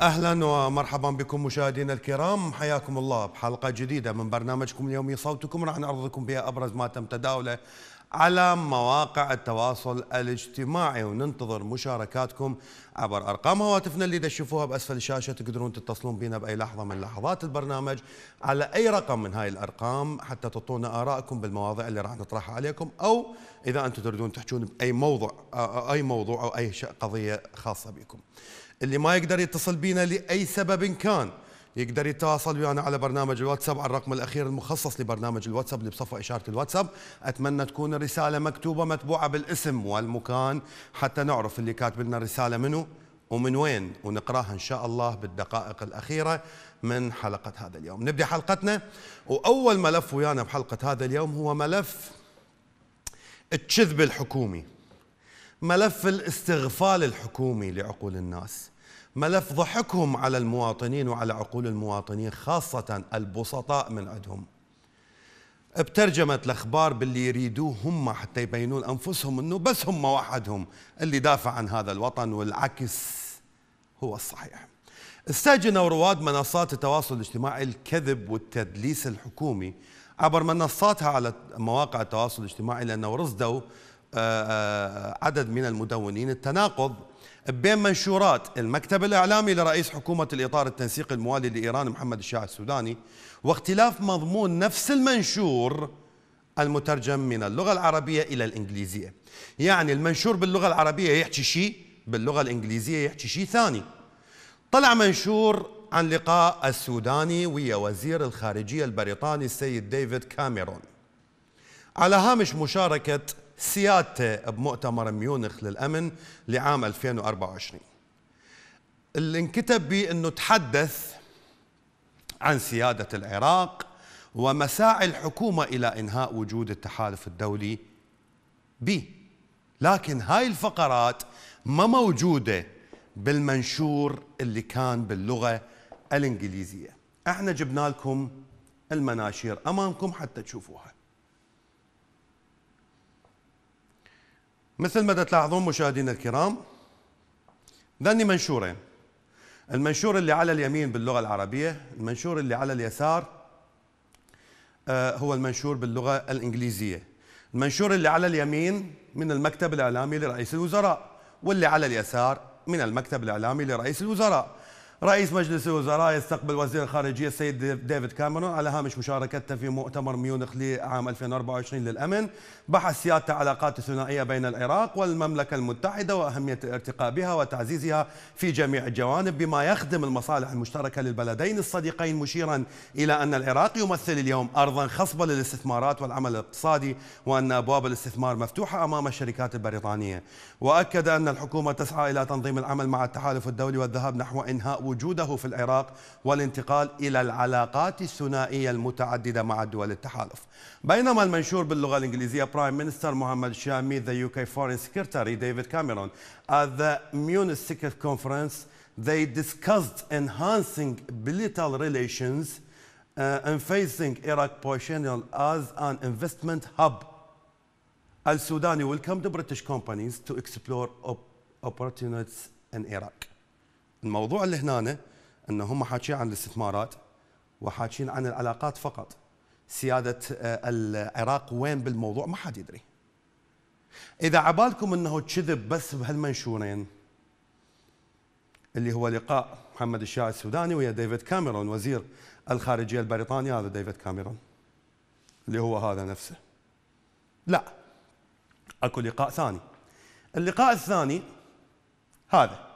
أهلا ومرحبا بكم مشاهدينا الكرام حياكم الله بحلقة جديدة من برنامجكم اليومي صوتكم راح نعرض لكم بها أبرز ما تم تداوله على مواقع التواصل الاجتماعي وننتظر مشاركاتكم عبر أرقام هواتفنا اللي تشوفوها بأسفل الشاشة تقدرون تتصلون بنا بأي لحظة من لحظات البرنامج على أي رقم من هاي الأرقام حتى تعطونا آرائكم بالمواضيع اللي راح نطرحها عليكم أو إذا أنتم تريدون تحجون بأي موضوع أي موضوع أو أي قضية خاصة بكم. اللي ما يقدر يتصل بينا لأي سبب كان. يقدر يتواصل ويانا على برنامج الواتساب على الرقم الأخير المخصص لبرنامج الواتساب اللي بصفه إشارة الواتساب. أتمنى تكون الرسالة مكتوبة متبوعة بالاسم والمكان حتى نعرف اللي كاتب لنا الرسالة منه ومن وين ونقراها إن شاء الله بالدقائق الأخيرة من حلقة هذا اليوم. نبدأ حلقتنا. وأول ملف ويانا بحلقة هذا اليوم هو ملف الكذب الحكومي. ملف الاستغفال الحكومي لعقول الناس. ملف ضحكهم على المواطنين وعلى عقول المواطنين خاصة البسطاء من عندهم. بترجمة الأخبار باللي يريدوه هم حتى يبينون أنفسهم أنه بس هم وحدهم اللي دافع عن هذا الوطن والعكس هو الصحيح. استجنوا رواد منصات التواصل الاجتماعي الكذب والتدليس الحكومي عبر منصاتها على مواقع التواصل الاجتماعي لأنه رصدوا آه، آه، عدد من المدونين التناقض بين منشورات المكتب الإعلامي لرئيس حكومة الإطار التنسيقي الموالي لإيران محمد الشاه السوداني واختلاف مضمون نفس المنشور المترجم من اللغة العربية إلى الإنجليزية. يعني المنشور باللغة العربية يحكي شيء باللغة الإنجليزية يحكي شيء ثاني. طلع منشور عن لقاء السوداني ويا وزير الخارجية البريطاني السيد ديفيد كاميرون. على هامش مشاركة سيادته بمؤتمر ميونخ للأمن لعام 2024 اللي انكتب به أنه تحدث عن سيادة العراق ومساعي الحكومة إلى إنهاء وجود التحالف الدولي به لكن هاي الفقرات ما موجودة بالمنشور اللي كان باللغة الإنجليزية. إحنا جبنا لكم المناشير أمامكم حتى تشوفوها. مثل ما تلاحظون مشاهدينا الكرام ذني منشورين. المنشور اللي على اليمين باللغة العربية المنشور اللي على اليسار آه، هو المنشور باللغة الإنجليزية. المنشور اللي على اليمين من المكتب الإعلامي لرئيس الوزراء واللي على اليسار من المكتب الإعلامي لرئيس الوزراء. رئيس مجلس الوزراء يستقبل وزير الخارجية السيد ديفيد كاميرون على هامش مشاركته في مؤتمر ميونخ لعام 2024 للأمن بحث سيادة علاقات الثنائية بين العراق والمملكة المتحدة وأهمية الارتقاء بها وتعزيزها في جميع الجوانب بما يخدم المصالح المشتركة للبلدين الصديقين مشيرا إلى أن العراق يمثل اليوم أرضا خصبة للاستثمارات والعمل الاقتصادي وأن أبواب الاستثمار مفتوحة أمام الشركات البريطانية. وأكد أن الحكومة تسعى إلى تنظيم العمل مع التحالف الدولي والذهاب نحو إنهاء وجوده في العراق والانتقال إلى العلاقات الثنائية المتعددة مع دول التحالف بينما المنشور باللغة الإنجليزية Prime Minister محمد شياع met the UK Foreign Secretary David Cameron at the Munich Security Conference they discussed enhancing bilateral relations uh, and facing Iraq potential as an investment hub Al-Sudani welcomed the British companies to explore op opportunities in Iraq الموضوع اللي هنا إنه هم حاكيين عن الاستثمارات وحاكيين عن العلاقات فقط. سيادة آه، العراق وين بالموضوع ما حد يدري. إذا عبالكم إنه كذب بس بهالمنشورين اللي هو لقاء محمد الشاه السوداني ويا ديفيد كاميرون وزير الخارجية البريطاني هذا ديفيد كاميرون اللي هو هذا نفسه. لا أكو لقاء ثاني. اللقاء الثاني هذا.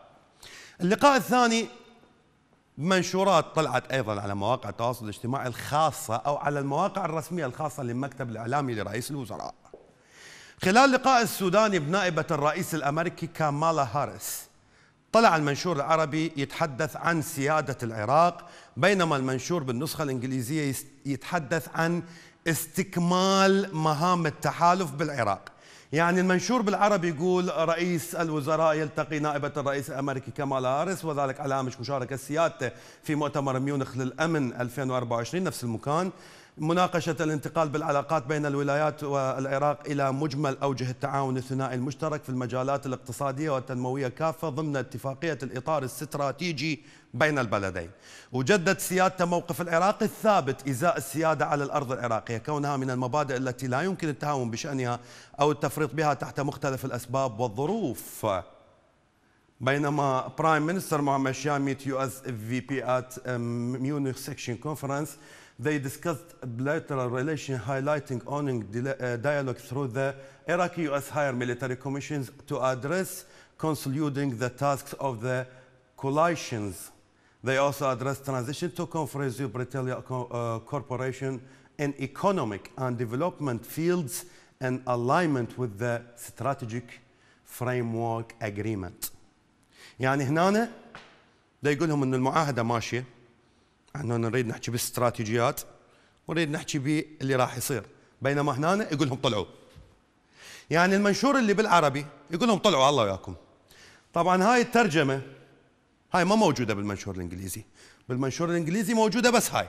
اللقاء الثاني منشورات طلعت أيضا على مواقع التواصل الاجتماعي الخاصة أو على المواقع الرسمية الخاصة للمكتب الإعلامي لرئيس الوزراء. خلال لقاء السوداني بنائبة الرئيس الأمريكي كامالا هاريس طلع المنشور العربي يتحدث عن سيادة العراق بينما المنشور بالنسخة الإنجليزية يتحدث عن استكمال مهام التحالف بالعراق. يعني المنشور بالعربي يقول رئيس الوزراء يلتقي نائبة الرئيس الأمريكي كمال هاريس وذلك على هامش مشاركة سيادته في مؤتمر ميونخ للأمن 2024 نفس المكان. مناقشة الانتقال بالعلاقات بين الولايات والعراق إلى مجمل أوجه التعاون الثنائي المشترك في المجالات الاقتصادية والتنموية كافة ضمن اتفاقية الإطار الاستراتيجي بين البلدين. وجدد سيادته موقف العراق الثابت إزاء السيادة على الأرض العراقية. كونها من المبادئ التي لا يمكن التهاون بشأنها أو التفريط بها تحت مختلف الأسباب والظروف. بينما برايم منستر محمد شام ميت يو اس في بي ات ميونخ سكشن كونفرنس they discussed bilateral relations highlighting owning uh, dialogue through the Iraqi US higher military commissions to address consolidating the tasks of the coalitions They also addressed transition to conference Britannia uh, Corporation in economic and development fields in alignment with the strategic framework agreement. يعني هنا دا يقول لهم إن المعاهدة ماشية. إحنا نريد نحكي بالاستراتيجيات ونريد نحكي باللي راح يصير. بينما هنا يقول لهم طلعوا. يعني المنشور اللي بالعربي يقول لهم طلعوا الله وياكم. طبعا هاي الترجمة هاي ما موجودة بالمنشور الإنجليزي. بالمنشور الإنجليزي موجودة بس هاي.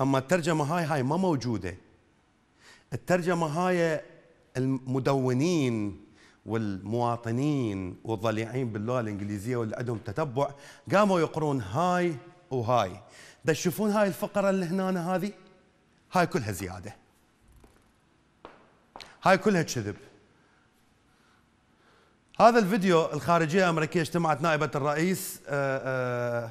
أما الترجمة هاي هاي ما موجودة. الترجمة هاي المدونين والمواطنين والضليعين باللغة الإنجليزية واللي عندهم تتبع قاموا يقرون هاي وهاي. تشوفون هاي الفقرة اللي هنا هذه؟ هاي كلها زيادة. هاي كلها كذب. هذا الفيديو الخارجية الأمريكية اجتمعت نائبة الرئيس آآ آآ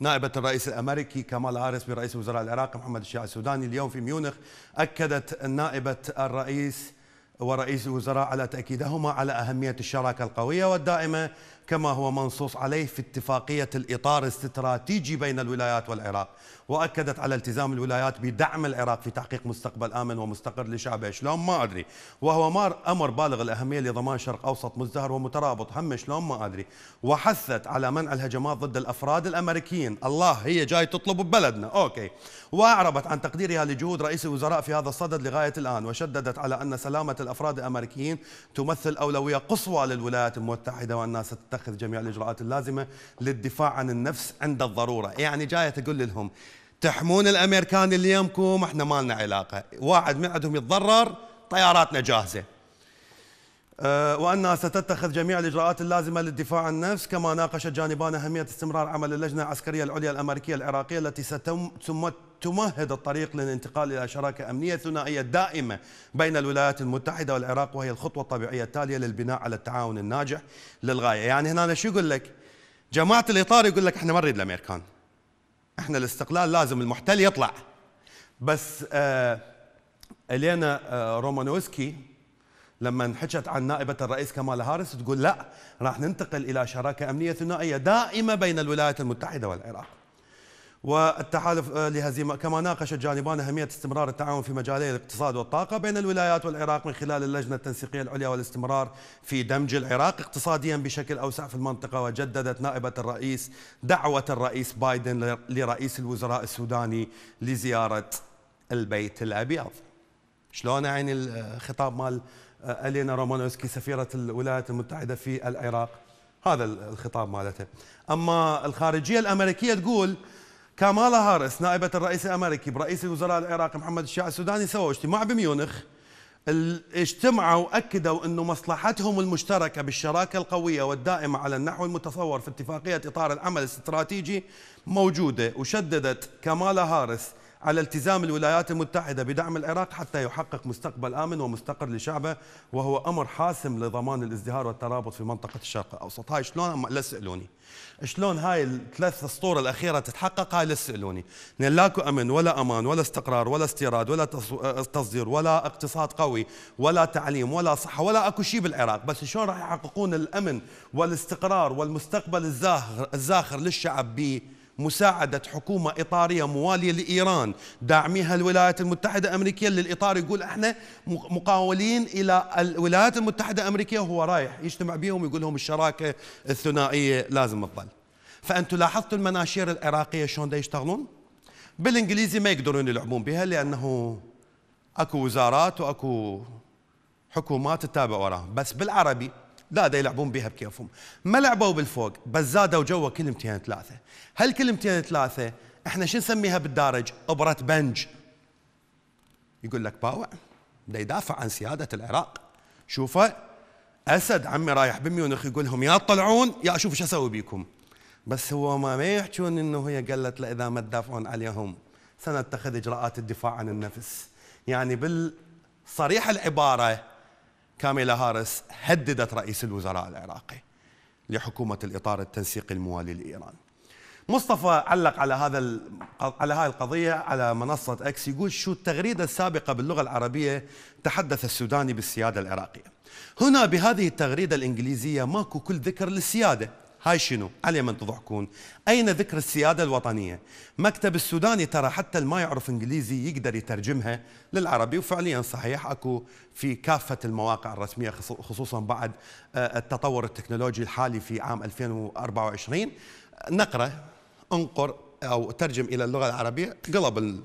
نائبة الرئيس الأمريكي كمال هاريس برئيس وزراء العراق محمد الشيع السوداني اليوم في ميونخ أكدت نائبة الرئيس ورئيس الوزراء على تأكيدهما على أهمية الشراكة القوية والدائمة كما هو منصوص عليه في اتفاقية الإطار الاستراتيجي بين الولايات والعراق. وأكدت على التزام الولايات بدعم العراق في تحقيق مستقبل آمن ومستقر لشعبه شلون؟ ما أدري. وهو مار أمر بالغ الأهمية لضمان شرق أوسط مزدهر ومترابط. هم شلون؟ ما أدري. وحثت على منع الهجمات ضد الأفراد الأمريكيين. الله هي جاي تطلب ببلدنا. أوكي. وأعربت عن تقديرها لجهود رئيس الوزراء في هذا الصدد لغاية الآن وشددت على أن سلامة الأفراد الأمريكيين تمثل أولوية قصوى للولايات المتحدة وأنها ستتخذ جميع الإجراءات اللازمة للدفاع عن النفس عند الضرورة. يعني جاية تقول لهم تحمون الأمريكان اللي يمكم إحنا ما لنا علاقة واحد من عندهم يتضرر طياراتنا جاهزة أه وأنها ستتخذ جميع الإجراءات اللازمة للدفاع عن النفس كما ناقش الجانبان أهمية استمرار عمل اللجنة العسكرية العليا الأمريكية العراقية التي ستم تمهد الطريق للانتقال إلى شراكة أمنية ثنائية دائمة بين الولايات المتحدة والعراق وهي الخطوة الطبيعية التالية للبناء على التعاون الناجح للغاية، يعني هنا شو يقول لك؟ جماعة الإطار يقول لك إحنا ما نريد الأمريكان. إحنا الاستقلال لازم المحتل يطلع. بس آه إلينا آه رومانوسكي لما حكت عن نائبة الرئيس كمال هارس تقول لا راح ننتقل إلى شراكة أمنية ثنائية دائمة بين الولايات المتحدة والعراق والتحالف لهزيمة كما ناقش الجانبان أهمية استمرار التعاون في مجالي الاقتصاد والطاقة بين الولايات والعراق من خلال اللجنة التنسيقية العليا والاستمرار في دمج العراق اقتصاديا بشكل أوسع في المنطقة وجددت نائبة الرئيس دعوة الرئيس بايدن لرئيس الوزراء السوداني لزيارة البيت الأبيض. شلون يعني الخطاب مال ألينا رومانوسكي سفيرة الولايات المتحدة في العراق؟ هذا الخطاب مالته. أما الخارجية الأمريكية تقول كامالا هارس نائبة الرئيس الأمريكي برئيس الوزراء العراقي محمد الشيع السوداني سووا اجتماع بميونخ. اجتمعوا وأكدوا إنه مصلحتهم المشتركة بالشراكة القوية والدائمة على النحو المتصور في اتفاقية إطار العمل الاستراتيجي موجودة وشددت كامالا هارس على التزام الولايات المتحدة بدعم العراق حتى يحقق مستقبل آمن ومستقر لشعبه وهو أمر حاسم لضمان الازدهار والترابط في منطقة الشرق الأوسط. هاي شلون لا تسألوني. شلون هاي الثلاث اسطور الأخيرة تتحقق؟ هاي لا تسألوني. لاكو أمن ولا أمان ولا استقرار ولا استيراد ولا تصدير ولا اقتصاد قوي ولا تعليم ولا صحة ولا أكو شيء بالعراق. بس شلون راح يحققون الأمن والاستقرار والمستقبل الزاخر, الزاخر للشعب بي مساعدة حكومة إطارية موالية لإيران. داعميها الولايات المتحدة الأمريكية للإطار يقول إحنا مقاولين إلى الولايات المتحدة الأمريكية وهو رايح يجتمع بهم ويقول لهم الشراكة الثنائية لازم تظل. فأنتم لاحظتوا المناشير العراقية شلون يشتغلون؟ بالإنجليزي ما يقدرون يلعبون بها لأنه أكو وزارات وأكو حكومات تتابع وراهم. بس بالعربي لا دا يلعبون بها بكيفهم. ما لعبوا بالفوق بس زادوا جوا كلمتين ثلاثة. هالكلمتين ثلاثة إحنا شو نسميها بالدارج؟ أبرة بنج. يقول لك باوع دا يدافع عن سيادة العراق. شوفه أسد عمي رايح بميونخ يقول لهم يا تطلعون يا أشوف شو أسوي بيكم. بس هو ما, ما يحجون إنه هي قالت له إذا ما تدافعون عليهم سنتخذ إجراءات الدفاع عن النفس. يعني بالصريح العبارة كاميلا هارس هددت رئيس الوزراء العراقي لحكومة الإطار التنسيقي الموالي لإيران. مصطفى علق على هذا على هذه القضية على منصة إكس يقول شو التغريدة السابقة باللغة العربية تحدث السوداني بالسيادة العراقية. هنا بهذه التغريدة الإنجليزية ماكو كل ذكر للسيادة. هاي شنو؟ على من تضحكون. أين ذكر السيادة الوطنية؟ مكتب السوداني ترى حتى اللي ما يعرف إنجليزي يقدر يترجمها للعربي وفعليا صحيح أكو في كافة المواقع الرسمية خصوصا بعد آه، التطور التكنولوجي الحالي في عام 2024 نقرأ انقر أو ترجم إلى اللغة العربية قلب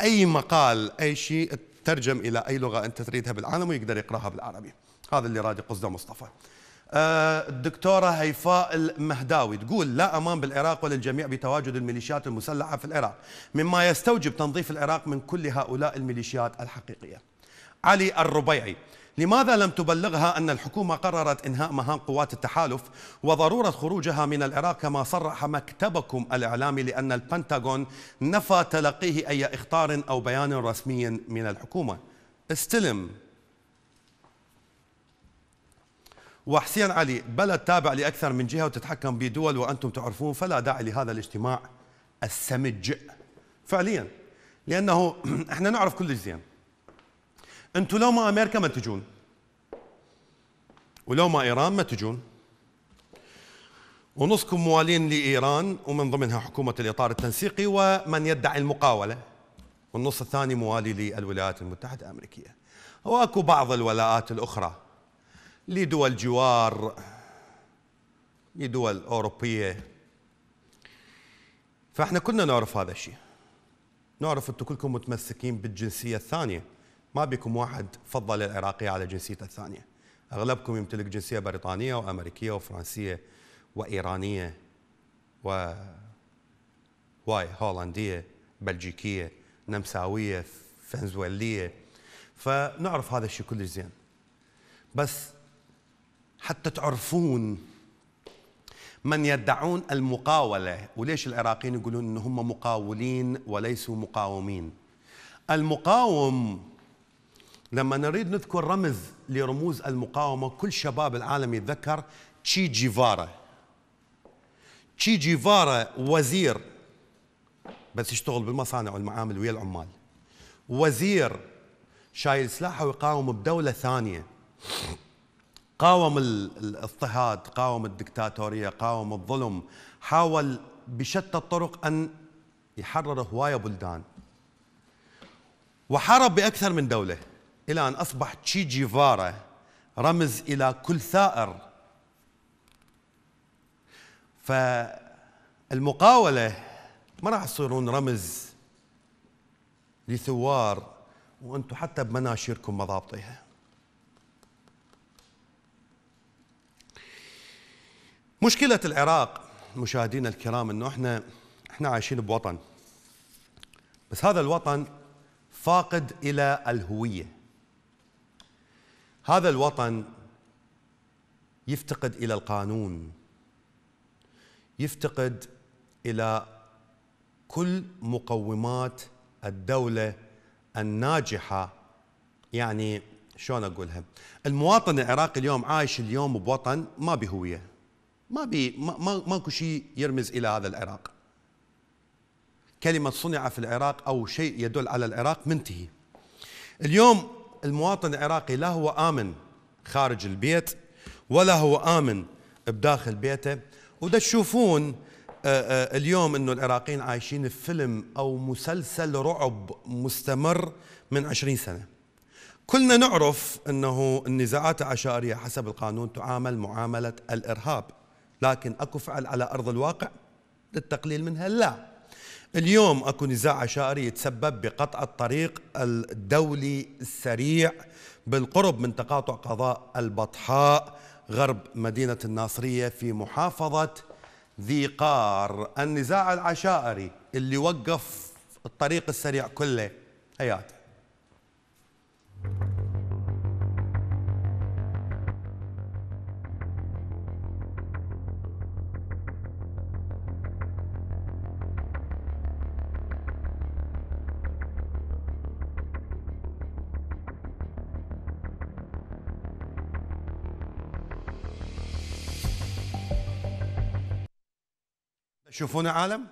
أي مقال أي شيء ترجم إلى أي لغة أنت تريدها بالعالم ويقدر يقرأها بالعربي. هذا اللي راد قصده مصطفى. الدكتورة هيفاء المهداوي تقول لا أمان بالعراق وللجميع بتواجد الميليشيات المسلحة في العراق مما يستوجب تنظيف العراق من كل هؤلاء الميليشيات الحقيقية. علي الربيعي لماذا لم تبلغها أن الحكومة قررت إنهاء مهام قوات التحالف وضرورة خروجها من العراق كما صرح مكتبكم الإعلامي لأن البنتاغون نفى تلقيه أي إخطار أو بيان رسمي من الحكومة؟ استلم. وحسين علي بلد تابع لأكثر من جهة وتتحكم بدول وأنتم تعرفون فلا داعي لهذا الاجتماع السمج. فعليا لأنه إحنا نعرف كل زين. أنتم لو ما أمريكا ما تجون. ولو ما إيران ما تجون. ونصكم موالين لإيران ومن ضمنها حكومة الإطار التنسيقي ومن يدعي المقاولة. والنص الثاني موالي للولايات المتحدة الأمريكية. وأكو بعض الولاءات الأخرى. لدول جوار لدول أوروبية. فإحنا كلنا نعرف هذا الشيء. نعرف أنتم كلكم متمسكين بالجنسية الثانية. ما بكم واحد فضل العراقية على جنسيته الثانية. أغلبكم يمتلك جنسية بريطانية وأمريكية وفرنسية وإيرانية و واي هولندية بلجيكية نمساوية فنزويلية. فنعرف هذا الشيء كلش زين. بس حتى تعرفون من يدعون المقاولة. وليش العراقيين يقولون أن هم مقاولين وليسوا مقاومين؟ المقاوم لما نريد نذكر رمز لرموز المقاومة كل شباب العالم يتذكر تشي جيفارا. تشي جيفارا وزير بس يشتغل بالمصانع والمعامل ويا العمال. وزير شايل سلاحه ويقاوم بدولة ثانية. قاوم الاضطهاد قاوم الدكتاتورية قاوم الظلم حاول بشتى الطرق أن يحرر هواية بلدان. وحارب بأكثر من دولة. إلى أن أصبح تشي جيفارا رمز إلى كل ثائر. فالمقاولة ما راح تصيرون رمز لثوار وأنتم حتى بمناشيركم مضابطيها مشكلة العراق مشاهدينا الكرام إنه إحنا إحنا عايشين بوطن. بس هذا الوطن فاقد إلى الهوية. هذا الوطن يفتقد إلى القانون يفتقد إلى كل مقومات الدولة الناجحة. يعني شلون أقولها؟ المواطن العراقي اليوم عايش اليوم بوطن ما بهوية. ما بي ما ما ماكو شيء يرمز إلى هذا العراق. كلمة صنع في العراق أو شيء يدل على العراق منتهي. اليوم المواطن العراقي لا هو آمن خارج البيت ولا هو آمن بداخل بيته. ودا تشوفون آه، آه، اليوم إنه العراقيين عايشين في فيلم أو مسلسل رعب مستمر من عشرين سنة. كلنا نعرف إنه النزاعات العشائرية حسب القانون تعامل معاملة الإرهاب. لكن أكو فعل على أرض الواقع للتقليل منها لا. اليوم أكو نزاع عشائري يتسبب بقطع الطريق الدولي السريع بالقرب من تقاطع قضاء البطحاء غرب مدينة الناصرية في محافظة ذي قار. النزاع العشائري اللي وقف الطريق السريع كله. هياته تشوفون عالم؟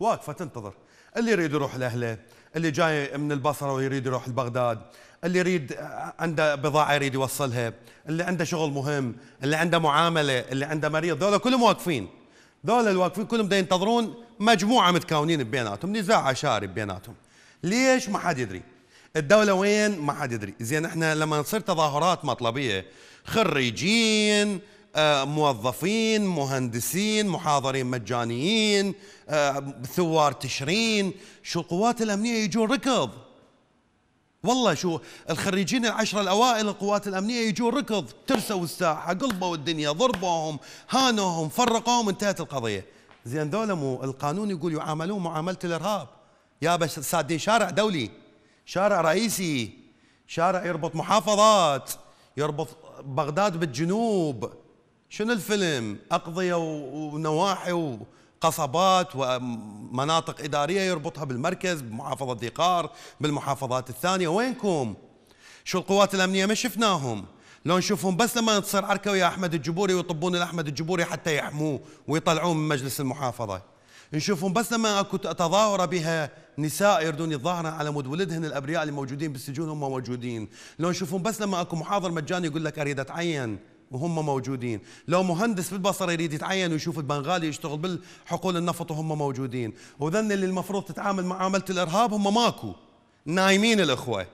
واقفه تنتظر اللي يريد يروح لأهله اللي جاي من البصرة ويريد يروح لبغداد اللي يريد عنده بضاعة يريد يوصلها اللي عنده شغل مهم اللي عنده معاملة اللي عنده مريض ذولا كلهم واقفين. ذولا الواقفين كلهم ينتظرون مجموعة متكونين بيناتهم نزاع عشائري بيناتهم ليش؟ ما حد يدري. الدولة وين؟ ما حد يدري. زين إحنا لما نصير تظاهرات مطلبية خريجين آه، موظفين مهندسين محاضرين مجانيين آه، ثوار تشرين. شو القوات الأمنية يجون ركض؟ والله شو الخريجين العشرة الأوائل القوات الأمنية يجون ركض. ترسوا الساحة قلبوا الدنيا ضربوهم هانوهم فرقوهم انتهت القضية. زين ذولا مو القانون يقول يعاملون معاملة الإرهاب. يا بس سادين شارع دولي شارع رئيسي شارع يربط محافظات يربط بغداد بالجنوب. شنو الفيلم؟ أقضية ونواحي وقصبات ومناطق إدارية يربطها بالمركز بمحافظة ديقار بالمحافظات الثانية. وينكم؟ شو القوات الأمنية؟ ما شفناهم. لو نشوفهم بس لما تصير عركة ويا أحمد الجبوري ويطبون الأحمد الجبوري حتى يحموه ويطلعوه من مجلس المحافظة. نشوفهم بس لما أكو تظاهرة بها نساء يردون يتظاهرن على مود ولدهن الأبرياء اللي موجودين بالسجون هم موجودين. لو نشوفهم بس لما أكو محاضر مجاني يقول لك أريد أتعين. وهم موجودين. لو مهندس بالبصره يريد يتعين ويشوف البنغالي يشتغل بالحقول النفط وهم موجودين. وذن اللي المفروض تتعامل معامله الإرهاب هم ماكو. نايمين الإخوة.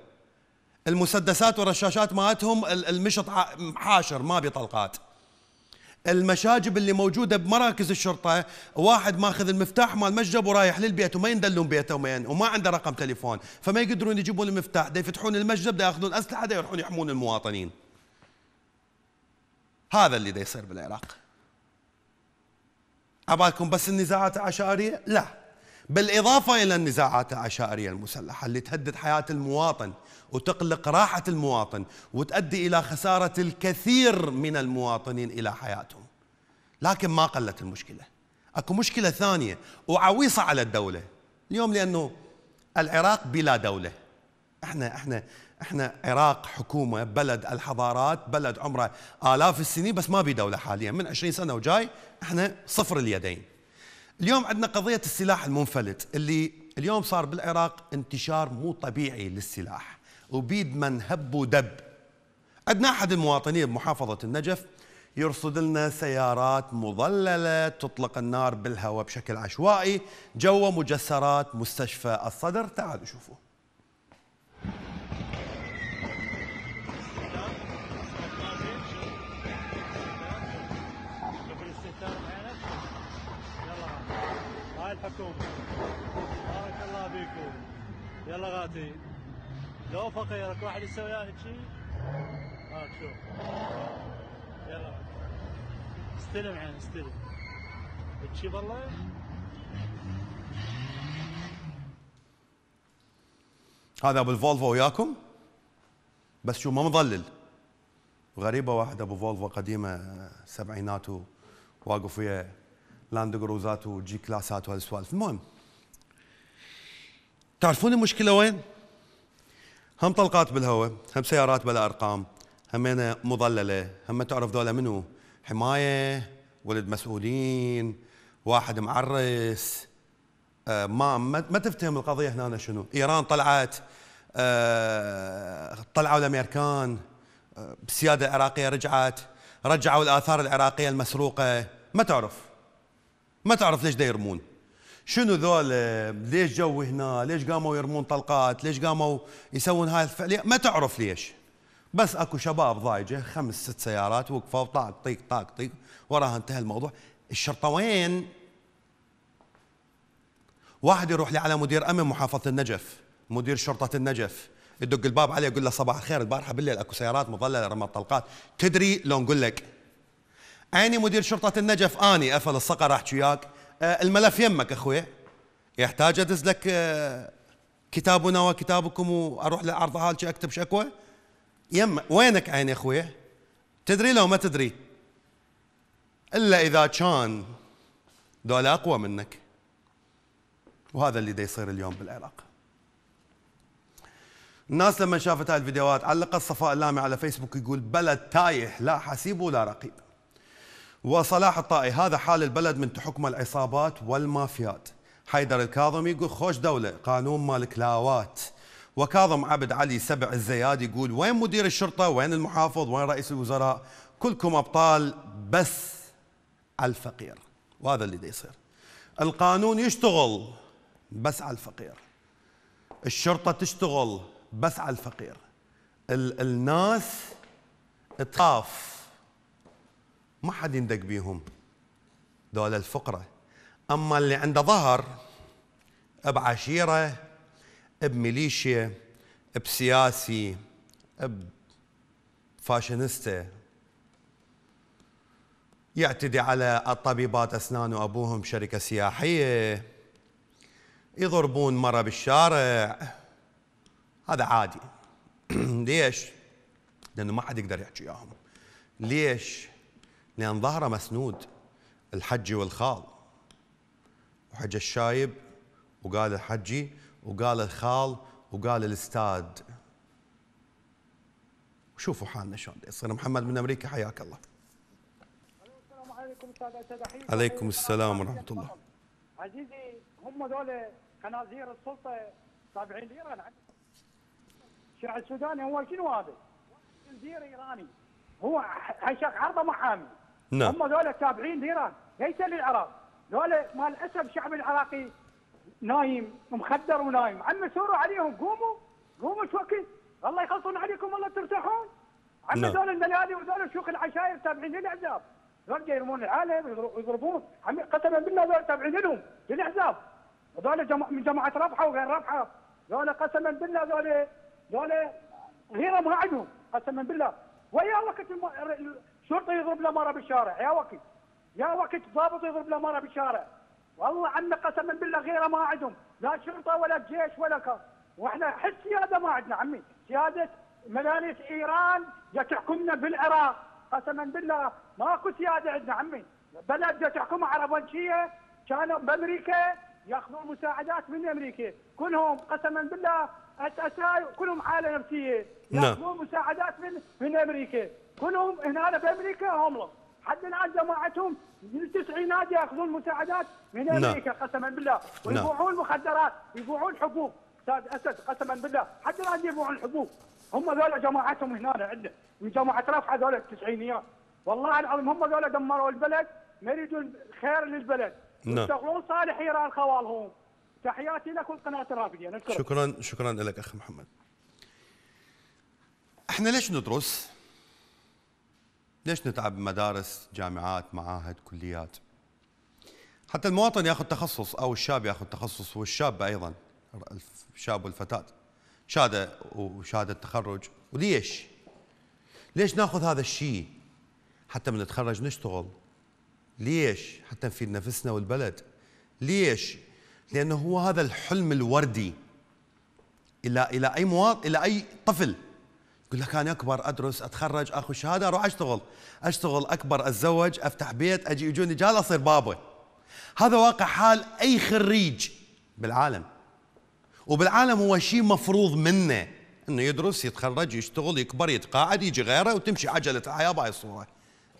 المسدسات والرشاشات مالتهم المشط حاشر ما بطلقات المشاجب اللي موجودة بمراكز الشرطة واحد ماخذ المفتاح مال مشجب ورايح للبيت وما يندلون بيته وما, وما عنده رقم تليفون. فما يقدرون يجيبون المفتاح دا يفتحون المشجب دا ياخذون أسلحة دا يروحون يحمون المواطنين. هذا اللي دا يصير بالعراق. عبالكم بس النزاعات العشائرية؟ لا. بالإضافة إلى النزاعات العشائرية المسلحة اللي تهدد حياة المواطن وتقلق راحة المواطن وتؤدي إلى خسارة الكثير من المواطنين إلى حياتهم. لكن ما قلت المشكلة. أكو مشكلة ثانية وعويصة على الدولة. اليوم لأنه العراق بلا دولة. إحنا إحنا إحنا عراق حكومة بلد الحضارات بلد عمره آلاف السنين بس ما بي دولة حاليا. من 20 سنة وجاي إحنا صفر اليدين. اليوم عندنا قضية السلاح المنفلت اللي اليوم صار بالعراق انتشار مو طبيعي للسلاح وبيد من هب ودب. عندنا أحد المواطنين بمحافظة النجف يرصد لنا سيارات مظللة تطلق النار بالهواء بشكل عشوائي جوا مجسرات مستشفى الصدر. تعالوا شوفوا. الحكومة بارك الله فيكم. يلا غاتي. لو فقيرك واحد يسوي هيك شيء هاك شوف يلا. استلم عين استلم. تشي بالله. هذا أبو الفولفو وياكم. بس شو ما مظلل غريبة واحد أبو فولفو قديمة سبعينات واقف ويا لاند كروزات وجي كلاسات وهالسوالف المهم تعرفون المشكلة وين؟ هم طلقات بالهواء هم سيارات بلا ارقام همينة مظلله هم تعرف ذولا منو؟ حمايه ولد مسؤولين واحد معرس آه ما ما تفتهم القضية هنا شنو؟ ايران طلعت آه طلعوا الامريكان آه السياده العراقيه رجعت رجعوا الاثار العراقيه المسروقه ما تعرف. ما تعرف ليش دا يرمون شنو ذول؟ ليش جو هنا؟ ليش قاموا يرمون طلقات؟ ليش قاموا يسوون هاي الفعلية ما تعرف ليش. بس اكو شباب ضايجة خمس ست سيارات وقفوا طاق طيق طاق طيق وراها انتهى الموضوع. الشرطة وين؟ واحد يروح لي على مدير أمن محافظة النجف مدير شرطة النجف يدق الباب عليه يقول له صباح الخير البارحة بالليل اكو سيارات مظللة رمت طلقات. تدري لو نقول لك؟ عيني مدير شرطة النجف آني أفل الصقر أحكي وياك. آه، الملف يمك أخوي. يحتاج أدز لك آه، كتابنا وكتابكم وأروح لعرض هالشي أكتب شكوى؟ يم وينك عيني يا اخويا تدري لو ما تدري. إلا إذا كان دولة أقوى منك. وهذا اللي دا يصير اليوم بالعراق. الناس لما شافت هاي الفيديوهات علقت صفاء اللامي على فيسبوك يقول بلد تايه لا حسيب ولا رقيب. وصلاح الطائي هذا حال البلد من تحكم العصابات والمافيات. حيدر الكاظمي يقول خوش دولة قانون مال كلاوات وكاظم عبد علي سبع الزياد يقول وين مدير الشرطة؟ وين المحافظ؟ وين رئيس الوزراء؟ كلكم أبطال بس على الفقير. وهذا اللي يصير. القانون يشتغل بس على الفقير. الشرطة تشتغل بس على الفقير. ال الناس تخاف. ما حد يندق بيهم. دول الفقراء. أما اللي عنده ظهر بعشيرة بميليشيا بسياسي بفاشينيستا. يعتدي على الطبيبات اسنان وابوهم شركه سياحية. يضربون مرة بالشارع. هذا عادي. ليش؟ لأنه ما حد يقدر يحكي وياهم. ليش؟ لأن ظهره مسنود الحجي والخال. وحج الشايب وقال الحجي وقال الخال وقال الأستاذ. وشوفوا حالنا شلون. يصير محمد من أمريكا حياك الله. السلام عليكم أستاذ اسد عليكم السلام ورحمة الله. عزيزي هم ذول خنازير السلطة تابعين لإيران. الشيعة السوداني هو شنو هذا؟ خنزير إيراني. هو هيشق عرضه محامي. نعم. هم ذول تابعين لإيران ليس للعراق. ذول مال اسف الشعب العراقي نايم مخدر ونايم. عم سوروا عليهم قوموا قوموا شو وقت الله يخلصون عليكم والله ترتاحون. عم نعم. ذول الملالي وذول شيوخ العشائر تابعين للأحزاب. ذول جاي يرمون العالم ويضرب- ويضربون عم قسما بالله ذول تابعين لهم للأحزاب. وذول جماعة من جماعة ربحة وغير ربحة. ذول قسما بالله ذول ذول غيره ما عندهم قسما بالله. ويا وقت الم- الشرطه يضرب له مرة بالشارع يا وقت يا وقت ضابط يضرب له مرة بالشارع. والله عنا قسما بالله غيره ما عندهم لا شرطة ولا جيش ولا كذا. وإحنا حس سياده ما عندنا عمي سياده ملاليس إيران تحكمنا بالعراق. قسما بالله ماكو سياده عندنا عمي. بلد تحكمها عربنشيه كانوا بأمريكا يأخذون مساعدات من أمريكا. كلهم قسما بالله اساي كلهم حالة نفسية. نعم. يأخذون مساعدات من من أمريكا. كلهم هنا بأمريكا هوملس حد الآن جماعتهم من التسعينات يأخذون مساعدات من نعم. أمريكا قسما بالله. ويبيعون مخدرات يبيعون حبوب. أستاذ أسد قسما بالله. حتى الآن يبيعون الحبوب هم ذولا جماعتهم هنا عندنا من جماعة رفعه ذولا التسعينيات. والله العظيم هم ذولا دمروا البلد ما يريدون خير للبلد. نعم. يشتغلون صالح ايران خوالهم تحياتي لك والقناه الرافديه شكرا شكرا لك أخي محمد. إحنا ليش ندرس؟ ليش نتعب مدارس جامعات معاهد كليات؟ حتى المواطن ياخذ تخصص أو الشاب ياخذ تخصص والشاب أيضا الشاب والفتاة. شهادة وشهادة تخرج. وليش؟ ليش ناخذ هذا الشيء؟ حتى من نتخرج نشتغل. ليش؟ حتى نفيد نفسنا والبلد. ليش؟ لأنه هو هذا الحلم الوردي. إلى إلى أي مواطن إلى أي طفل. يقول لك أنا اكبر أدرس أتخرج اخذ شهادة أروح أشتغل. أشتغل أكبر أتزوج أفتح بيت أجي يجوني رجال أصير بابا هذا واقع حال أي خريج بالعالم. وبالعالم هو شيء مفروض منه إنه يدرس يتخرج يشتغل يكبر يتقاعد يجي غيره وتمشي عجلة الحياة بهاي الصورة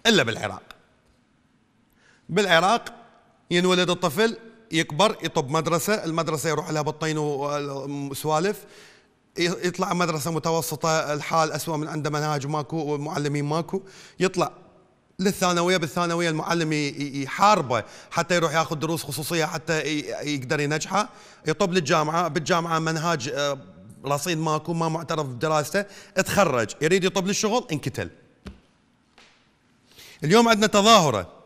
إلا بالعراق. بالعراق ينولد الطفل يكبر يطب مدرسة المدرسة يروح لها بطين وسوالف يطلع مدرسة متوسطة الحال أسوأ من عنده مناهج ماكو والمعلمين ماكو. يطلع للثانوية بالثانوية المعلم يحاربه حتى يروح ياخذ دروس خصوصية حتى يقدر ينجحه. يطب للجامعة بالجامعة منهاج آه، رصيد ماكو ما معترف بدراسته تخرج يريد يطب للشغل انقتل اليوم عندنا تظاهرة.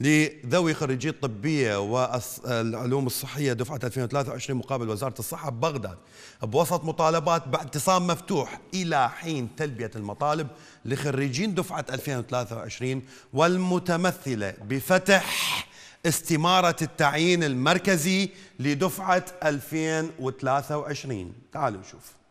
لذوي خريجي الطبية والعلوم الصحية دفعة 2023 مقابل وزارة الصحة ببغداد بوسط مطالبات باعتصام مفتوح إلى حين تلبية المطالب لخريجين دفعة 2023 والمتمثلة بفتح استمارة التعيين المركزي لدفعة 2023 تعالوا نشوف.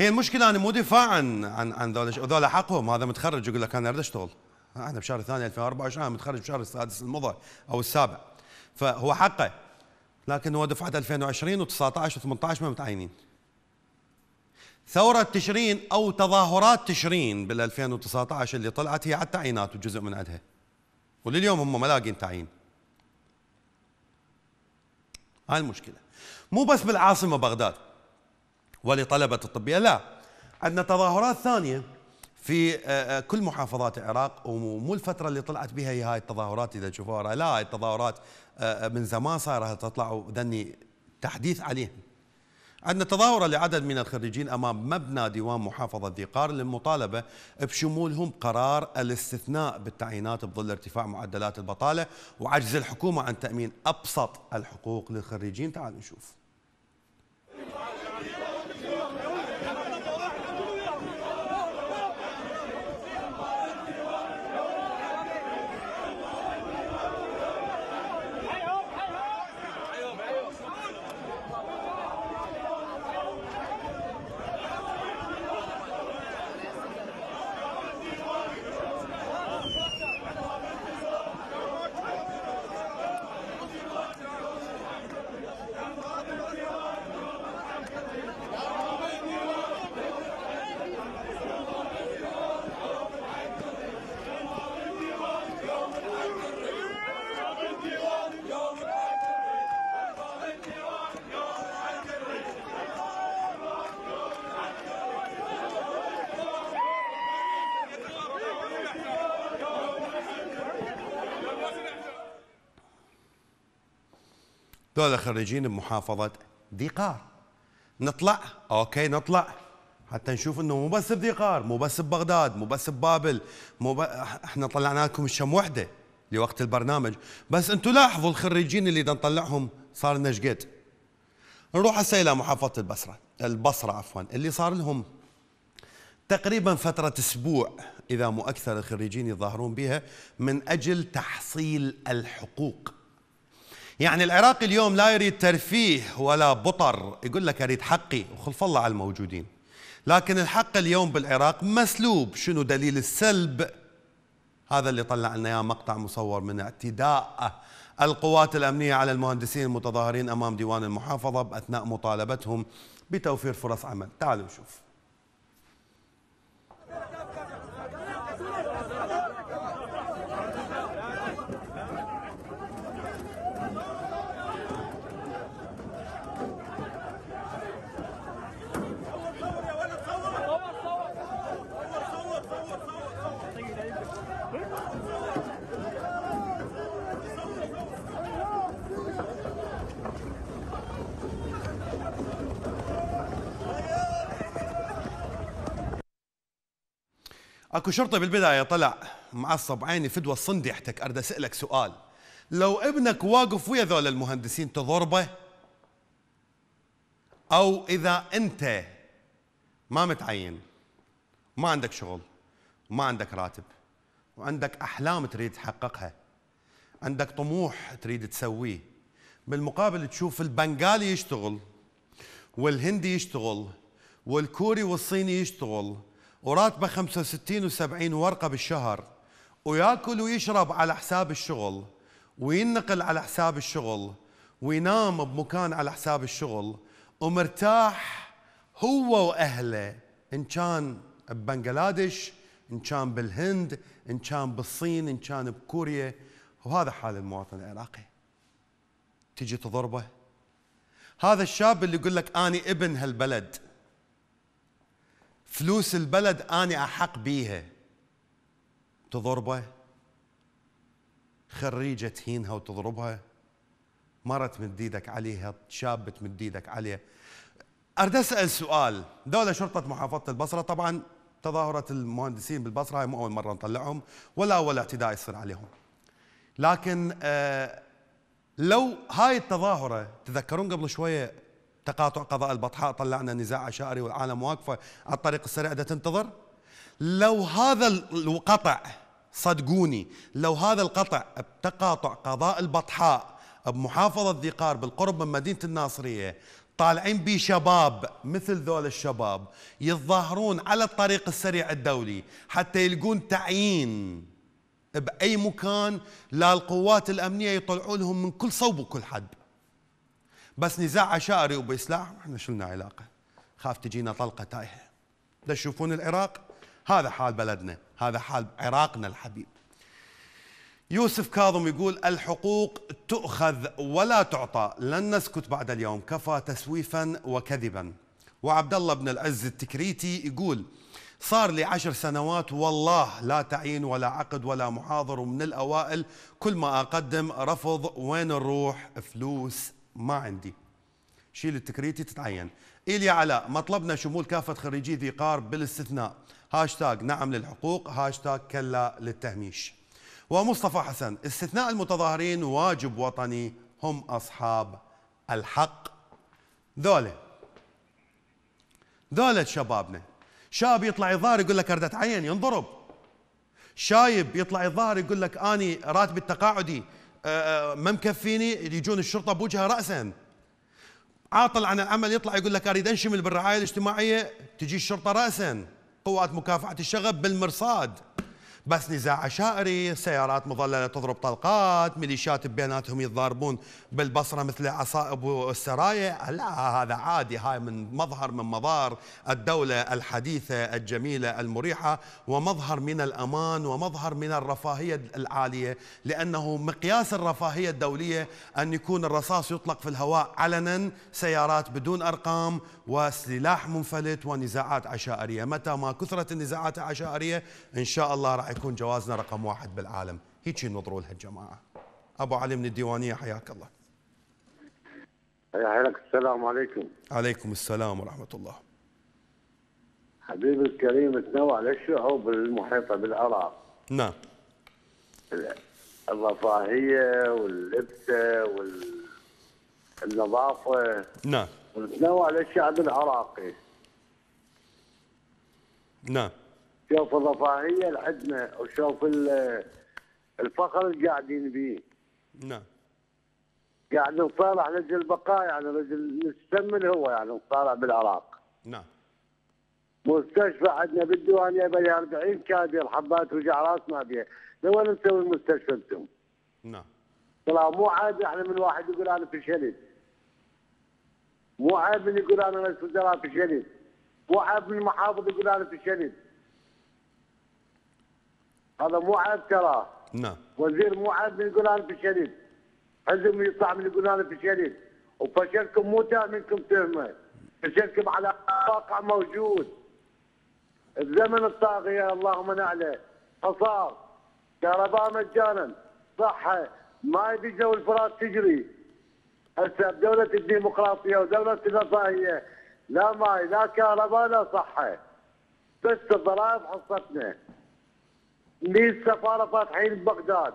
هي المشكلة أنا مو دفاع عن عن عن ذولا حقهم. هذا متخرج يقول لك أنا أريد أشتغل. إحنا بشهر الثاني 2024 أنا متخرج بشهر السادس المضى أو السابع. فهو حقه. لكن هو دفعة 2020 و19 و18 ما متعينين. ثورة تشرين أو تظاهرات تشرين بال 2019 اللي طلعت هي على التعيينات وجزء من عندها. ولليوم هم ما لاقين تعيين. هاي المشكلة. مو بس بالعاصمة بغداد. ولطلبة الطبية. لا عندنا تظاهرات ثانية في آه، آه، كل محافظات العراق ومو الفترة اللي طلعت بها هي هاي التظاهرات إذا تشوفوها. لا هاي التظاهرات آه، من زمان صايرة تطلع وذني تحديث عليها عندنا تظاهرة لعدد من الخريجين أمام مبنى ديوان محافظة ذي قار للمطالبة بشمولهم قرار الاستثناء بالتعيينات بظل ارتفاع معدلات البطالة وعجز الحكومة عن تأمين أبسط الحقوق للخريجين. تعالوا نشوف. ذولا خريجين بمحافظة ديقار. نطلع أوكي نطلع. حتى نشوف إنه مو بس بديقار مو بس ببغداد مو بس ببابل مو ب... إحنا طلعنا لكم الشم وحدة لوقت البرنامج. بس أنتم لاحظوا الخريجين اللي بدنا نطلعهم صار لنا شقد نروح هسه إلى محافظة البصرة البصرة عفوا اللي صار لهم تقريبا فترة أسبوع إذا مو أكثر الخريجين يظاهرون بها من أجل تحصيل الحقوق. يعني العراقي اليوم لا يريد ترفيه ولا بطر. يقول لك أريد حقي وخلف الله على الموجودين. لكن الحق اليوم بالعراق مسلوب. شنو دليل السلب؟ هذا اللي طلع لنا إياه مقطع مصور من اعتداء القوات الأمنية على المهندسين المتظاهرين أمام ديوان المحافظة اثناء مطالبتهم بتوفير فرص عمل. تعالوا نشوف. اكو شرطي بالبداية طلع معصب عيني فدوى صندحتك أريد أسألك سؤال. لو ابنك واقف ويا ذول المهندسين تضربه؟ أو إذا أنت ما متعين ما عندك شغل وما عندك راتب وعندك أحلام تريد تحققها عندك طموح تريد تسويه بالمقابل تشوف البنغالي يشتغل والهندي يشتغل والكوري والصيني يشتغل وراتبه 65 و70 ورقة بالشهر وياكل ويشرب على حساب الشغل وينقل على حساب الشغل وينام بمكان على حساب الشغل ومرتاح هو وأهله إن كان ببنغلاديش إن كان بالهند إن كان بالصين إن كان بكوريا. وهذا حال المواطن العراقي. تجي تضربه. هذا الشاب اللي يقول لك اني ابن هالبلد. فلوس البلد أنا أحق بيها. تضربه خريجة تهينها وتضربها. مرة تمد إيدك عليها شاب تمد إيدك عليه أريد أسأل سؤال. دولة شرطة محافظة البصرة طبعا تظاهرة المهندسين بالبصرة هاي مو أول مرة نطلعهم ولا أول اعتداء يصير عليهم. لكن آه لو هاي التظاهرة تذكرون قبل شوية تقاطع قضاء البطحاء طلعنا نزاع عشائري والعالم واقفة على الطريق السريع. ده تنتظر؟ لو هذا القطع صدقوني لو هذا القطع بتقاطع قضاء البطحاء بمحافظة ذي قار بالقرب من مدينة الناصرية طالعين بيه شباب مثل ذول الشباب يتظاهرون على الطريق السريع الدولي حتى يلقون تعيين بأي مكان لا القوات الأمنية يطلعوا لهم من كل صوب وكل حد. بس نزاع عشائري وبإسلام إحنا شلنا علاقة. خاف تجينا طلقة تايهة. تشوفون العراق؟ هذا حال بلدنا هذا حال عراقنا الحبيب. يوسف كاظم يقول الحقوق تؤخذ ولا تعطى لن نسكت بعد اليوم. كفى تسويفا وكذبا. وعبد الله بن العز التكريتي يقول صار لي عشر سنوات والله لا تعيين ولا عقد ولا محاضر ومن الأوائل كل ما أقدم رفض وين نروح فلوس ما عندي. شيل التكريتي تتعين. إيليا علاء مطلبنا شمول كافة خريجي ذي قار بالاستثناء. هاشتاج نعم للحقوق هاشتاج كلا للتهميش. ومصطفى حسن استثناء المتظاهرين واجب وطني هم أصحاب الحق. ذولا. ذولا شبابنا. شاب يطلع يظاهر يقول لك اريد اتعين ينضرب. شايب يطلع يظاهر يقول لك آني راتبي التقاعدي. ما مكفيني يجون الشرطة بوجهها راسا. عاطل عن العمل يطلع يقول لك أريد أنشمل بالرعاية الاجتماعية تجي الشرطة راسا. قوات مكافحة الشغب بالمرصاد. بس نزاع عشائري سيارات مظللة تضرب طلقات ميليشيات بيناتهم يتضاربون بالبصرة مثل عصائب والسرايا لا هذا عادي هاي من مظهر من مظاهر الدولة الحديثة الجميلة المريحة ومظهر من الأمان ومظهر من الرفاهية العالية لأنه مقياس الرفاهية الدولية أن يكون الرصاص يطلق في الهواء علنا سيارات بدون أرقام وسلاح منفلت ونزاعات عشائرية. متى ما كثرت النزاعات العشائرية إن شاء الله راح يكون جوازنا رقم واحد بالعالم. هيك ينظروا لها الجماعة. أبو علي من الديوانية حياك الله. حياك السلام عليكم. عليكم السلام ورحمة الله. حبيبي الكريم تنوع للشعوب المحيطة بالعراق نعم. الرفاهية واللبسة والنظافة. نعم. وتنوع للشعب العراقي. نعم. شوف الرفاهية اللي عندنا وشوف الفخر اللي قاعدين به نعم. قاعد نصارع لجل البقاء يعني رجل نستمن هو يعني نصارع بالعراق. نعم. مستشفى عندنا بالديوانيه بي 40 كادر حبات وجع راس ما بيه. لوين نسوي المستشفى أنتم؟ نعم. طلع مو عادي إحنا من واحد يقول أنا فشلت مو عيب من يقول أنا رئيس وزراء فشلت مو عيب من المحافظ يقول أنا فشلت هذا مو عيب ترى. نعم. وزير مو عيب من يقول أنا فشلت حزم يطلع من يقول أنا فشلت وفشلكم مو منكم تهمة. فشلكم على واقع موجود. الزمن الطاغية اللهم نعلى حصار كهرباء مجانا. صحة ما يبي جو الفرات تجري. هسه بدولة الديمقراطية ودولة الرفاهية لا ماي لا كهرباء لا صحة. بس الضرائب حصتنا. ليه السفارة فاتحين ببغداد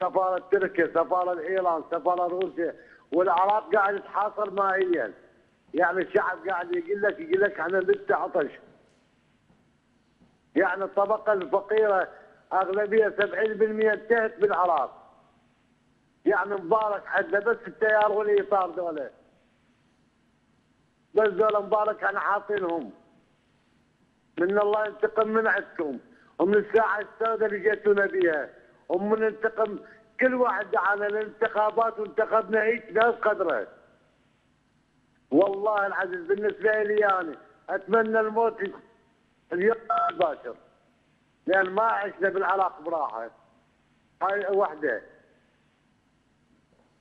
سفارة تركيا سفارة ايران سفارة روسيا والعراق قاعد يتحاصر مائيا. يعني الشعب قاعد يقول لك يقول لك إحنا لسه عطش. يعني الطبقة الفقيرة أغلبية 70% انتهت بالعراق. يعني مبارك عندنا بس التيار والايطار دولة. بس دولة مبارك إحنا حاطينهم من الله ينتقم من عندكم. ومن الساعة السوداء اللي جيتونا بيها ومن ننتقم كل واحد دعانا للانتخابات وانتخبنا هيك ناس قدره. والله العزيز بالنسبة لي يعني أتمنى الموت اليوم الباشر لأن ما عشنا بالعراق براحة. هاي وحدة.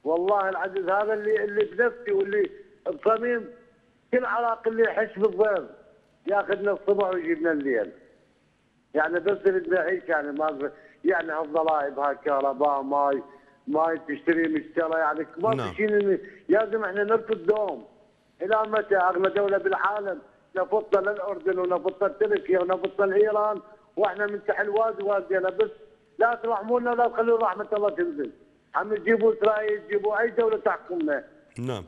والله العزيز هذا اللي اللي بنفسي واللي بصميم كل عراق اللي يحش بالضيف ياخذنا الصبح ويجيبنا الليل. يعني بس نعيش يعني ما يعني هالضرائب هاي كهرباء ماي ما تشتري مشترى يعني ما نعم. في شيء لازم إحنا نركض دوم. إلى متى؟ أغلى دولة بالعالم. نفط للأردن ونفط لتركيا ونفط لإيران وإحنا من تحت الواد وادينا. بس لا ترحمونا لا تخلوا رحمة الله تنزل. عم تجيبوا إسرائيل تجيبوا أي دولة تحكمنا نعم.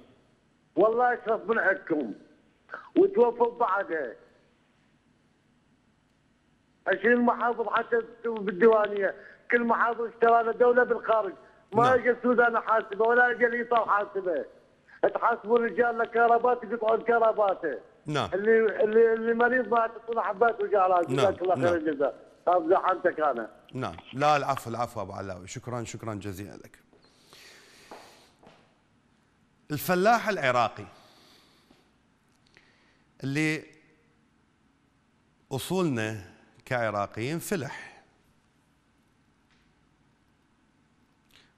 والله يشرف من عندكم. وتوفوا بعدها 20 محافظ حتى بالديوانيه كل محافظ اشترى له دولة بالخارج. ما نعم. اجى السودان حاسبه ولا اجى الإيطال حاسبه. تحاسبوا الرجال لكهربات يقطعون كهرباته. نعم. اللي اللي اللي مريض ما تعطونه حبات وجعلات نعم. جزاك الله خير نعم. الجزاء. هذا زعلتك أنا. نعم. لا العفو العفو أبو علاوي. شكرا شكرا جزيلا لك. الفلاح العراقي اللي أصولنا كعراقيين فلح.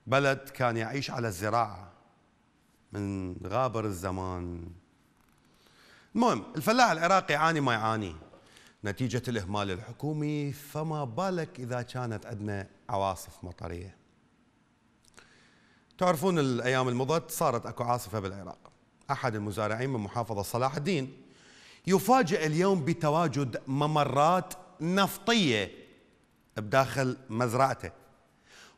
بلد كان يعيش على الزراعة من غابر الزمان. المهم الفلاح العراقي يعاني ما يعاني. نتيجة الإهمال الحكومي فما بالك إذا كانت عندنا عواصف مطرية. تعرفون الأيام المضت صارت أكو عاصفة بالعراق. أحد المزارعين من محافظة صلاح الدين يفاجئ اليوم بتواجد ممرات نفطية بداخل مزرعته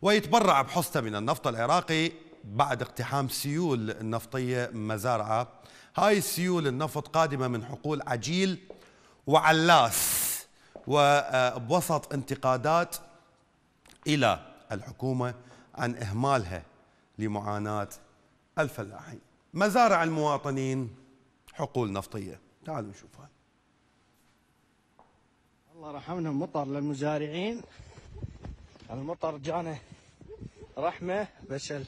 ويتبرع بحصته من النفط العراقي بعد اقتحام سيول النفطية مزارعة. هاي السيول النفط قادمة من حقول عجيل وعلاس وبوسط انتقادات إلى الحكومة عن إهمالها لمعاناة الفلاحين. مزارع المواطنين حقول نفطية. تعالوا نشوفها الله يرحمنا مطر للمزارعين. المطر جانا رحمة بس ال-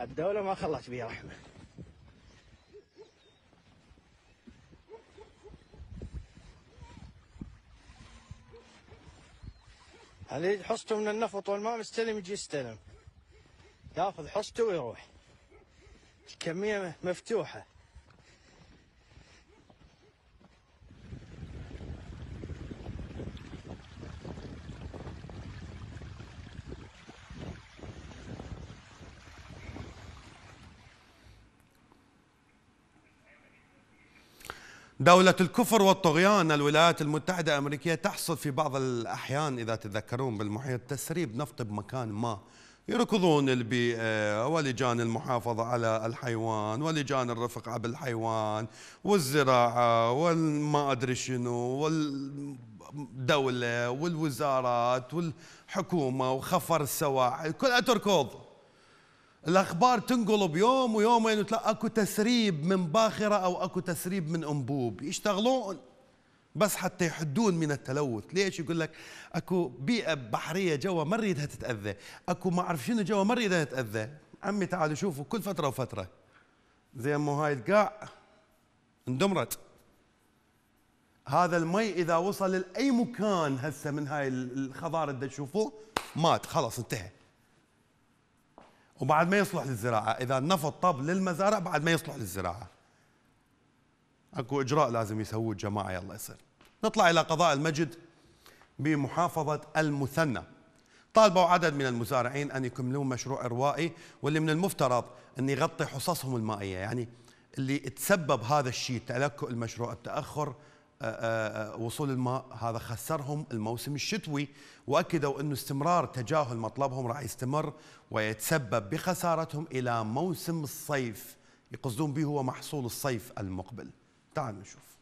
الدولة ما خلت بيه رحمة. اللي حصته من النفط والماء مستلم يجي يستلم. ياخذ حصته ويروح. الكمية مفتوحة. دولة الكفر والطغيان الولايات المتحدة الأمريكية تحصل في بعض الأحيان إذا تتذكرون بالمحيط تسريب نفط بمكان ما. يركضون البيئة ولجان المحافظة على الحيوان ولجان الرفقة بالحيوان والزراعة والما أدري شنو والدولة والوزارات والحكومة وخفر السواحل كلها تركض. الأخبار تنقلب يوم ويومين وتلاقي أكو تسريب من باخرة أو أكو تسريب من أنبوب. يشتغلون. بس حتى يحدون من التلوث. ليش يقول لك أكو بيئة بحرية جوا ما نريدها تتأذى؟ أكو ما أعرف شنو جوا ما نريدها تتأذى. عمي تعالوا شوفوا كل فترة وفترة. زي مو هاي القاع اندمرت. هذا المي إذا وصل لأي مكان هسه من هاي الخضار اللي تشوفوه مات. خلاص انتهى. وبعد ما يصلح للزراعة. إذا النفط طب للمزارع بعد ما يصلح للزراعة. أكو إجراء لازم يسووه الجماعة يلا يصير. نطلع إلى قضاء المجد بمحافظة المثنى. طالبوا عدد من المزارعين أن يكملون مشروع إروائي واللي من المفترض أن يغطي حصصهم المائية. يعني اللي تسبب هذا الشيء تلكؤ المشروع التأخر وصول الماء هذا خسرهم الموسم الشتوي وأكدوا انه استمرار تجاهل مطلبهم راح يستمر ويتسبب بخسارتهم إلى موسم الصيف. يقصدون به هو محصول الصيف المقبل. تعالوا نشوف.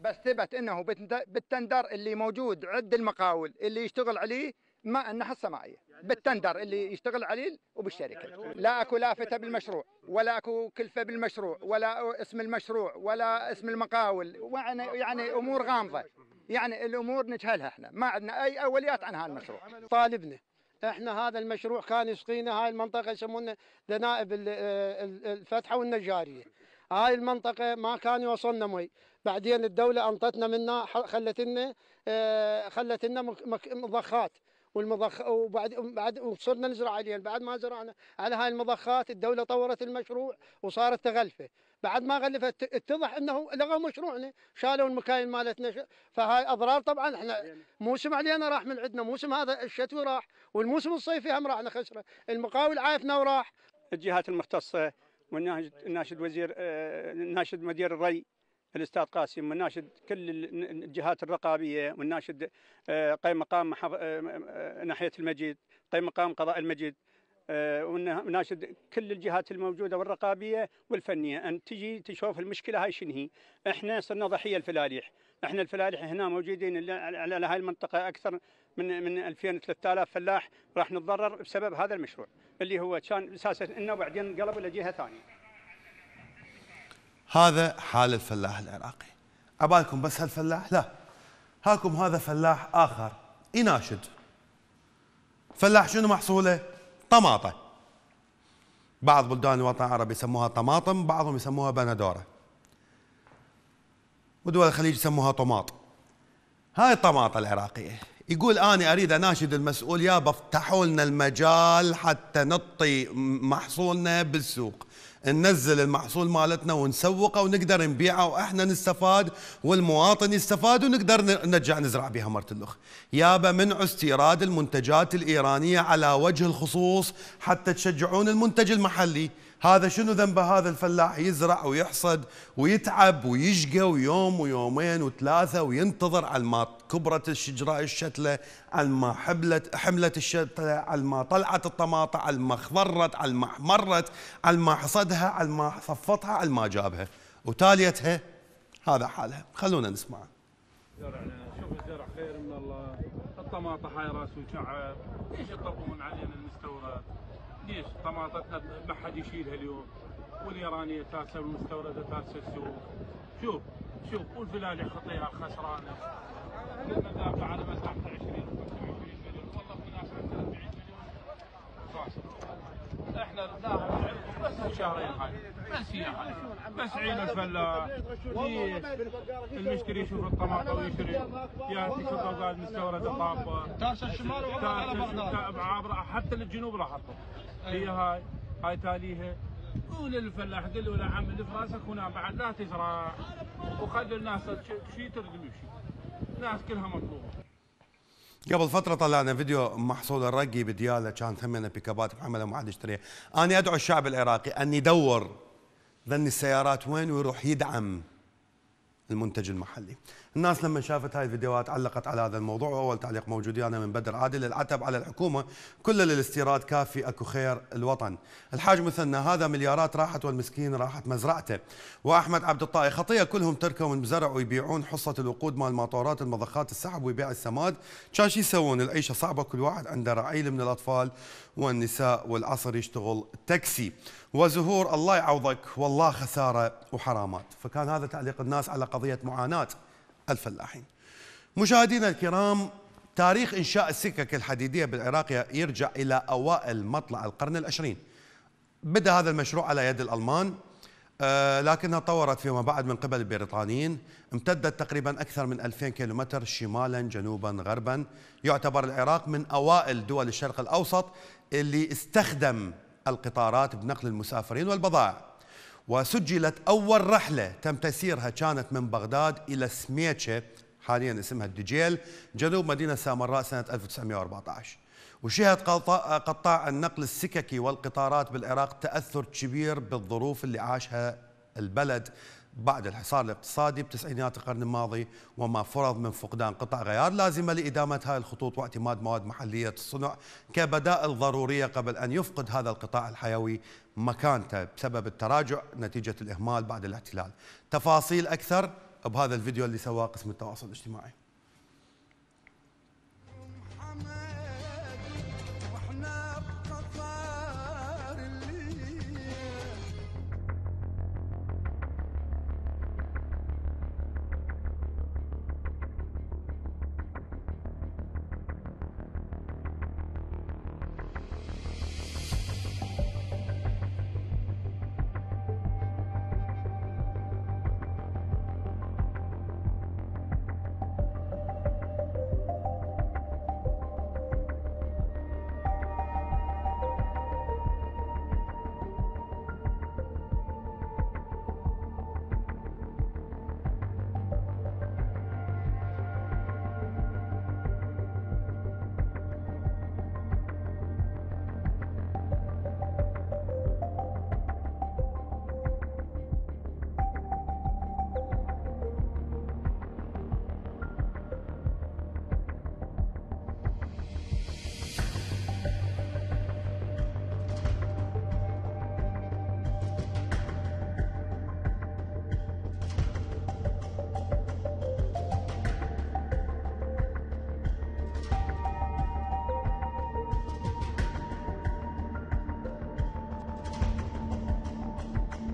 بس ثبت إنه بالت- بالتندر اللي موجود عند المقاول اللي يشتغل عليه ما الناحيه السماعية بالتندر اللي يشتغل عليه وبالشركة. لا أكو لافته بالمشروع ولا أكو كلفة بالمشروع ولا اسم المشروع ولا اسم المقاول. يعني يعني أمور غامضة. يعني الأمور نجهلها إحنا. ما عندنا أي أوليات عن هذا المشروع. طالبنا. إحنا هذا المشروع كان يسقينا هاي المنطقة يسمونها دنائب ال- ال- الفتحة والنجارية. هاي المنطقة ما كان يوصلنا مي. بعدين الدولة أنطتنا منها ح- خلت لنا آه، خلت لنا مك- مك- مضخات. والمضخ وبعد بعد وصرنا نزرع عليها بعد ما زرعنا على هاي المضخات الدولة طورت المشروع وصارت تغلفة. بعد ما غلفت اتضح إنه لغوا مشروعنا شالوا المكاين مالتنا فهاي أضرار طبعا. إحنا موسم علينا راح من عندنا موسم هذا الشتوي راح والموسم الصيفي هم راح نخسره. المقاول عايفنا وراح. الجهات المختصة والناشد الناشد وزير آه، الناشد مدير الري الأستاذ قاسم والناشد كل ال- الجهات الرقابية والناشد آه، قيم مقام آه، آه، ناحية المجيد قيم مقام قضاء المجيد وناشد كل الجهات الموجودة والرقابية والفنية. أن تجي تشوف المشكلة هاي شنو هي؟ إحنا صرنا ضحية الفلاليح. إحنا الفلاليح هنا موجودين على هاي المنطقة أكثر من من 2000 3000 فلاح راح نتضرر بسبب هذا المشروع اللي هو كان أساسا إنه بعدين قلبوا لجهة ثانية. هذا حال الفلاح العراقي. عبالكم بس هالفلاح؟ لا. هاكم هذا فلاح آخر. يناشد فلاح شنو محصوله؟ طماطة بعض بلدان الوطن العربي يسموها طماطم بعضهم يسموها بندورة. ودول الخليج يسموها طماط. هاي الطماطة العراقية. يقول أنا أريد أناشد المسؤول يابا افتحوا لنا المجال حتى نطي محصولنا بالسوق. ننزل المحصول مالتنا ونسوقه ونقدر نبيعه وإحنا نستفاد والمواطن يستفاد ونقدر نرجع نزرع بها مرة الأخ. يابا منعوا استيراد المنتجات الإيرانية على وجه الخصوص حتى تشجعون المنتج المحلي. هذا شنو ذنبه هذا الفلاح؟ يزرع ويحصد ويتعب ويشقى ويوم ويومين وثلاثة وينتظر على ما كبرت الشجرة الشتلة على ما حبلت حملت الشتلة على ما طلعت الطماطة على ما خضرت على ما احمرت على ما حصدها على ما صفطها على ما جابها. وتاليتها هذا حالها. خلونا نسمع. زرعنا. شوف الزرع خير من الله. الطماطة هاي راس وشعب ليش يطلبون علينا؟ ليش طماطتنا ما حد يشيلها اليوم؟ والإيرانية تاسه والمستوردة تاسه السوق. شوف شوف والفلالي خطيها خسرانه ذاك على مساحه 20 25 مليون والله في ناس عندنا 40 مليون خاسر إحنا ردناها من بس الشهرين هاي. بس هي هاي. بس عين الفلاح. المشتري يشوف الطماطم ويشتري. يأتي شوف قال مستورده طابة. تاس الشمال وعبر على بغداد. حتى للجنوب راح أطلب. هي هاي هاي تاليها قول للفلاح قل له يا عم اللي في راسك هنا بعد لا تزرع. وخلي الناس شي تردم يمشي. الناس كلها مطلوبة. قبل فترة طلعنا فيديو محصول الرقي بديالة كان ثمنها بيكابات محملة ما حد يشتريها أنا أدعو الشعب العراقي أن يدور ذني السيارات وين ويروح يدعم المنتج المحلي. الناس لما شافت هاي الفيديوهات علقت على هذا الموضوع. واول تعليق موجود أنا من بدر عادل. العتب على الحكومة كل للاستيراد كافي أكو خير الوطن. الحاج مثنى هذا مليارات راحت والمسكين راحت مزرعته. وأحمد عبد الطائي خطية كلهم تركوا من زرع ويبيعون حصة الوقود مال المطورات المضخات السحب ويبيع السماد. كان شو يسوون؟ العيشة صعبة كل واحد عنده رعيل من الأطفال والنساء والعصر يشتغل تاكسي. وزهور الله يعوضك والله خسارة وحرامات. فكان هذا تعليق الناس على قضية معاناة. الفلاحين. مشاهدينا الكرام تاريخ إنشاء السكك الحديدية بالعراق يرجع إلى أوائل مطلع القرن العشرين. بدأ هذا المشروع على يد الألمان آه لكنها طورت فيما بعد من قبل البريطانيين. امتدت تقريبا أكثر من 2000 كيلومتر شمالا جنوبا غربا. يعتبر العراق من أوائل دول الشرق الأوسط اللي استخدم القطارات بنقل المسافرين والبضائع. وسجلت أول رحلة تم تسيرها كانت من بغداد إلى سميتشة حاليا اسمها الدجيل جنوب مدينة سامراء سنة 1914 وشهد قطاع النقل السككي والقطارات بالعراق تأثر كبير بالظروف اللي عاشها البلد. بعد الحصار الاقتصادي بتسعينيات القرن الماضي وما فرض من فقدان قطع غيار لازمة لإدامة هذه الخطوط واعتماد مواد محلية الصنع كبدائل ضرورية قبل أن يفقد هذا القطاع الحيوي مكانته بسبب التراجع نتيجة الإهمال بعد الاحتلال. تفاصيل أكثر بهذا الفيديو اللي سواه قسم التواصل الاجتماعي.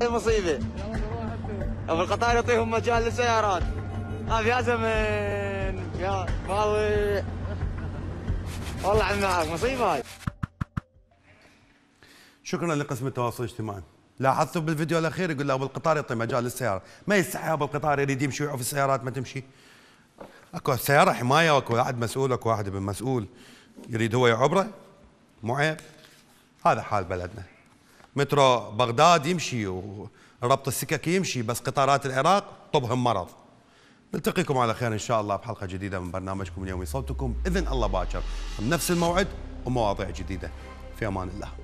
مصيبة؟ أبو القطار يعطيهم مجال للسيارات. هذا يا زمن يا والله والله عم معك مصيبة هاي. شكرا لقسم التواصل الاجتماعي. لاحظتوا بالفيديو الأخير يقول له أبو القطار يعطي مجال للسيارة. ما يستحي أبو القطار يريد يمشي ويعرف السيارات ما تمشي؟ أكو سيارة حماية واكو واحد مسؤول أكو واحد ابن مسؤول يريد هو يعبره؟ مو عيب. هذا حال بلدنا. مترو بغداد يمشي وربط السكك يمشي بس قطارات العراق طبهم مرض. نلتقيكم على خير إن شاء الله بحلقه جديدة من برنامجكم اليومي. صوتكم باذن الله باكر. بنفس الموعد ومواضيع جديدة. في أمان الله.